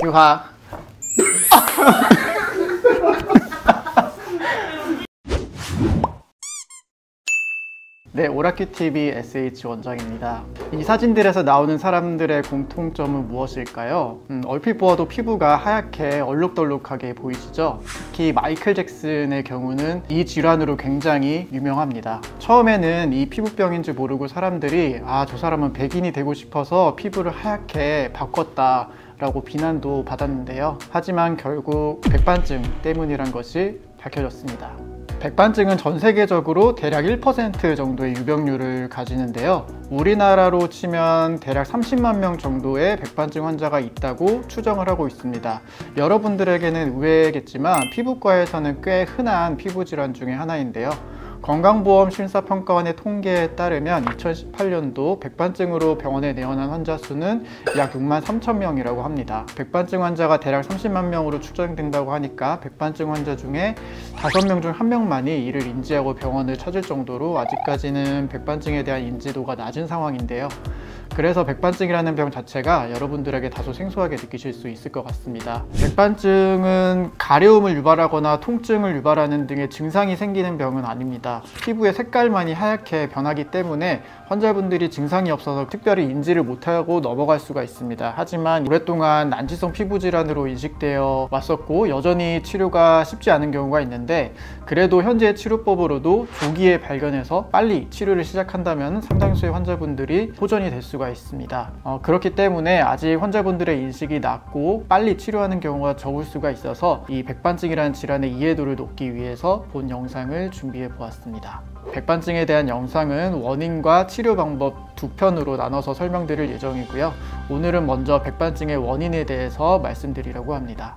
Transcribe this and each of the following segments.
규하 네, 오라큐TV SH 원장입니다. 이 사진들에서 나오는 사람들의 공통점은 무엇일까요? 음, 얼핏 보아도 피부가 하얗게 얼룩덜룩하게 보이시죠? 특히 마이클 잭슨의 경우는 이 질환으로 굉장히 유명합니다. 처음에는 이 피부병인지 모르고 사람들이 아, 저 사람은 백인이 되고 싶어서 피부를 하얗게 바꿨다. 라고 비난도 받았는데요. 하지만 결국 백반증 때문이란 것이 밝혀졌습니다. 백반증은 전 세계적으로 대략 1% 정도의 유병률을 가지는데요. 우리나라로 치면 대략 30만 명 정도의 백반증 환자가 있다고 추정을 하고 있습니다. 여러분들에게는 의외겠지만 피부과에서는 꽤 흔한 피부 질환 중의 하나인데요. 건강보험 심사평가원의 통계에 따르면 2018년도 백반증으로 병원에 내원한 환자 수는 약 6만 3천 명이라고 합니다. 백반증 환자가 대략 30만 명으로 추정된다고 하니까 백반증 환자 중에 5명 중 1명만이 이를 인지하고 병원을 찾을 정도로 아직까지는 백반증에 대한 인지도가 낮은 상황인데요. 그래서 백반증이라는 병 자체가 여러분들에게 다소 생소하게 느끼실 수 있을 것 같습니다. 백반증은 가려움을 유발하거나 통증을 유발하는 등의 증상이 생기는 병은 아닙니다. 피부의 색깔만이 하얗게 변하기 때문에 환자분들이 증상이 없어서 특별히 인지를 못하고 넘어갈 수가 있습니다. 하지만 오랫동안 난치성 피부 질환으로 인식되어 왔었고 여전히 치료가 쉽지 않은 경우가 있는데 그래도 현재 치료법으로도 조기에 발견해서 빨리 치료를 시작한다면 상당수의 환자분들이 호전이 될수 가 있습니다. 어, 그렇기 때문에 아직 환자분들의 인식이 낮고 빨리 치료하는 경우가 적을 수가 있어서 이 백반증이라는 질환의 이해도를 높기 위해서 본 영상을 준비해 보았습니다. 백반증에 대한 영상은 원인과 치료 방법 두 편으로 나눠서 설명드릴 예정이고요. 오늘은 먼저 백반증의 원인에 대해서 말씀드리려고 합니다.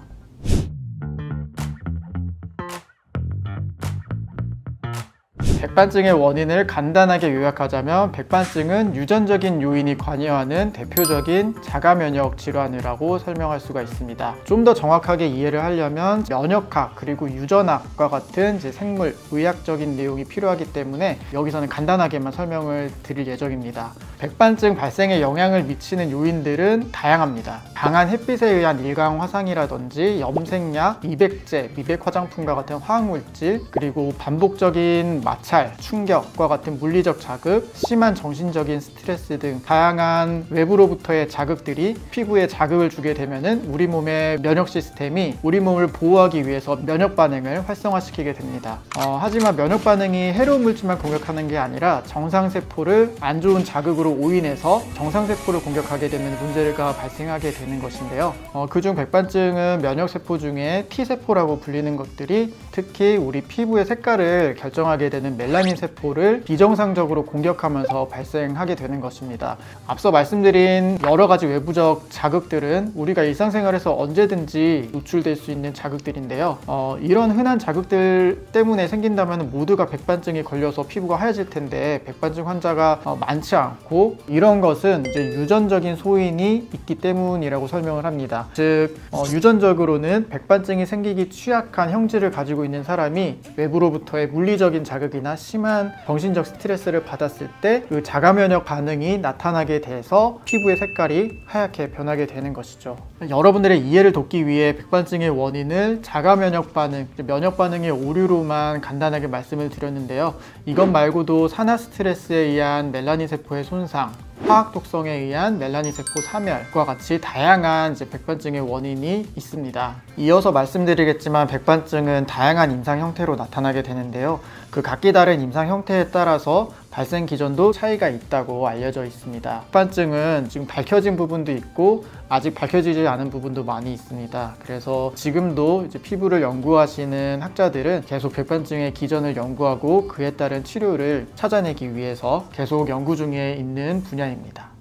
백반증의 원인을 간단하게 요약하자면 백반증은 유전적인 요인이 관여하는 대표적인 자가 면역 질환이라고 설명할 수가 있습니다. 좀 더 정확하게 이해를 하려면 면역학 그리고 유전학과 같은 생물 의학적인 내용이 필요하기 때문에 여기서는 간단하게만 설명을 드릴 예정입니다. 백반증 발생에 영향을 미치는 요인들은 다양합니다. 강한 햇빛에 의한 일광 화상이라든지 염색약, 미백제, 미백 화장품과 같은 화학물질, 그리고 반복적인 마 찰, 충격과 같은 물리적 자극, 심한 정신적인 스트레스 등 다양한 외부로부터의 자극들이 피부에 자극을 주게 되면 우리 몸의 면역 시스템이 우리 몸을 보호하기 위해서 면역 반응을 활성화시키게 됩니다. 어, 하지만 면역 반응이 해로운 물질만 공격하는 게 아니라 정상 세포를 안 좋은 자극으로 오인해서 정상 세포를 공격하게 되는 문제가 발생하게 되는 것인데요. 어, 그중 백반증은 면역 세포 중에 T세포라고 불리는 것들이 특히 우리 피부의 색깔을 결정하게 되는 멜라닌 세포를 비정상적으로 공격하면서 발생하게 되는 것입니다. 앞서 말씀드린 여러 가지 외부적 자극들은 우리가 일상생활에서 언제든지 노출될 수 있는 자극들인데요. 어, 이런 흔한 자극들 때문에 생긴다면 모두가 백반증에 걸려서 피부가 하얘질 텐데 백반증 환자가 어, 많지 않고 이런 것은 이제 유전적인 소인이 있기 때문이라고 설명을 합니다. 즉 어, 유전적으로는 백반증이 생기기 취약한 형질을 가지고 있는 사람이 외부로부터의 물리적인 자극 이나 심한 정신적 스트레스를 받았을 때 그 자가 면역 반응이 나타나게 돼서 피부의 색깔이 하얗게 변하게 되는 것이죠. 여러분들의 이해를 돕기 위해 백반증의 원인을 자가 면역 반응, 면역 반응의 오류로만 간단하게 말씀을 드렸는데요. 이것 말고도 산화 스트레스에 의한 멜라닌 세포의 손상, 화학 독성에 의한 멜라닌 세포 사멸과 같이 다양한 이제 백반증의 원인이 있습니다. 이어서 말씀드리겠지만 백반증은 다양한 임상 형태로 나타나게 되는데요. 그 각기 다른 임상 형태에 따라서 발생 기전도 차이가 있다고 알려져 있습니다. 백반증은 지금 밝혀진 부분도 있고 아직 밝혀지지 않은 부분도 많이 있습니다. 그래서 지금도 이제 피부를 연구하시는 학자들은 계속 백반증의 기전을 연구하고 그에 따른 치료를 찾아내기 위해서 계속 연구 중에 있는 분야입니다.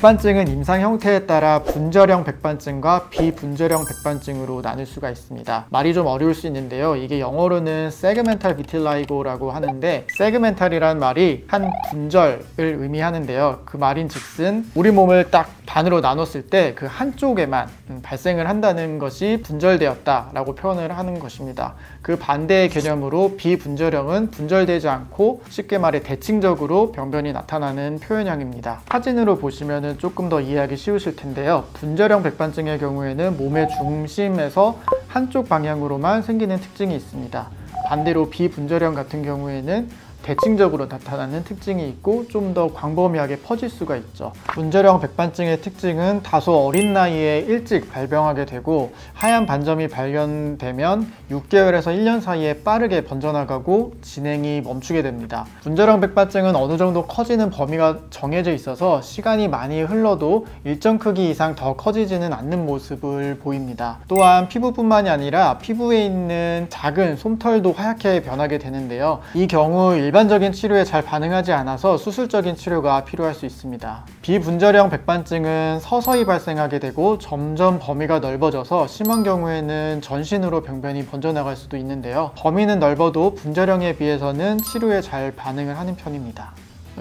백반증은 임상 형태에 따라 분절형 백반증과 비분절형 백반증으로 나눌 수가 있습니다. 말이 좀 어려울 수 있는데요. 이게 영어로는 segmental vitiligo라고 하는데 segmental이란 말이 한 분절을 의미하는데요. 그 말인 즉슨 우리 몸을 딱 반으로 나눴을 때 그 한쪽에만 음, 발생을 한다는 것이 분절되었다라고 표현을 하는 것입니다. 그 반대의 개념으로 비분절형은 분절되지 않고 쉽게 말해 대칭적으로 병변이 나타나는 표현형입니다. 사진으로 보시면 조금 더 이해하기 쉬우실 텐데요. 분절형 백반증의 경우에는 몸의 중심에서 한쪽 방향으로만 생기는 특징이 있습니다. 반대로 비분절형 같은 경우에는 대칭적으로 나타나는 특징이 있고 좀 더 광범위하게 퍼질 수가 있죠. 분절형 백반증의 특징은 다소 어린 나이에 일찍 발병하게 되고 하얀 반점이 발견되면 6개월에서 1년 사이에 빠르게 번져나가고 진행이 멈추게 됩니다. 분절형 백반증은 어느 정도 커지는 범위가 정해져 있어서 시간이 많이 흘러도 일정 크기 이상 더 커지지는 않는 모습을 보입니다. 또한 피부뿐만이 아니라 피부에 있는 작은 솜털도 하얗게 변하게 되는데요. 이 경우 일반 적인 치료에 잘 반응하지 않아서 수술적인 치료가 필요할 수 있습니다. 비분절형 백반증은 서서히 발생하게 되고 점점 범위가 넓어져서 심한 경우에는 전신으로 병변이 번져나갈 수도 있는데요. 범위는 넓어도 분절형에 비해서는 치료에 잘 반응을 하는 편입니다.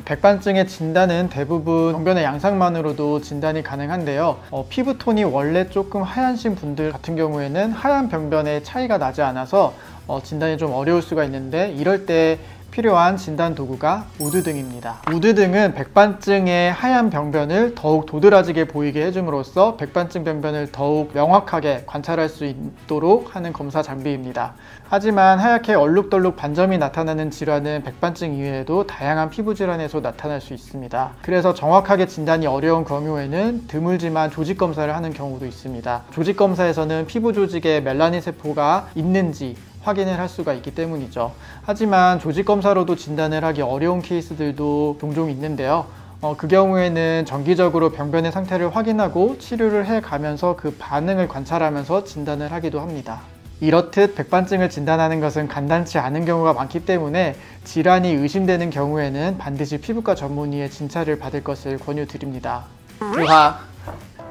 백반증의 진단은 대부분 병변의 양상만으로도 진단이 가능한데요. 어, 피부톤이 원래 조금 하야신 분들 같은 경우에는 하얀 병변의 차이가 나지 않아서 어, 진단이 좀 어려울 수가 있는데 이럴 때 필요한 진단 도구가 우드 등입니다. 우드 등은 백반증의 하얀 병변을 더욱 도드라지게 보이게 해줌으로써 백반증 병변을 더욱 명확하게 관찰할 수 있도록 하는 검사 장비입니다. 하지만 하얗게 얼룩덜룩 반점이 나타나는 질환은 백반증 이외에도 다양한 피부 질환에서 나타날 수 있습니다. 그래서 정확하게 진단이 어려운 경우에는 드물지만 조직 검사를 하는 경우도 있습니다. 조직 검사에서는 피부 조직에 멜라닌 세포가 있는지 확인을 할 수가 있기 때문이죠. 하지만 조직 검사로도 진단을 하기 어려운 케이스들도 종종 있는데요. 어, 그 경우에는 정기적으로 병변의 상태를 확인하고 치료를 해 가면서 그 반응을 관찰하면서 진단을 하기도 합니다. 이렇듯 백반증을 진단하는 것은 간단치 않은 경우가 많기 때문에 질환이 의심되는 경우에는 반드시 피부과 전문의의 진찰을 받을 것을 권유드립니다. 부하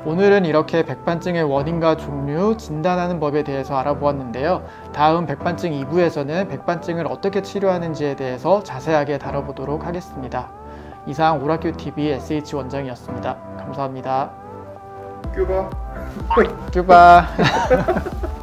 오늘은 이렇게 백반증의 원인과 종류, 진단하는 법에 대해서 알아보았는데요. 다음 백반증 2부에서는 백반증을 어떻게 치료하는지에 대해서 자세하게 다뤄보도록 하겠습니다. 이상 오라큐TV SH 원장이었습니다. 감사합니다. 큐바 큐바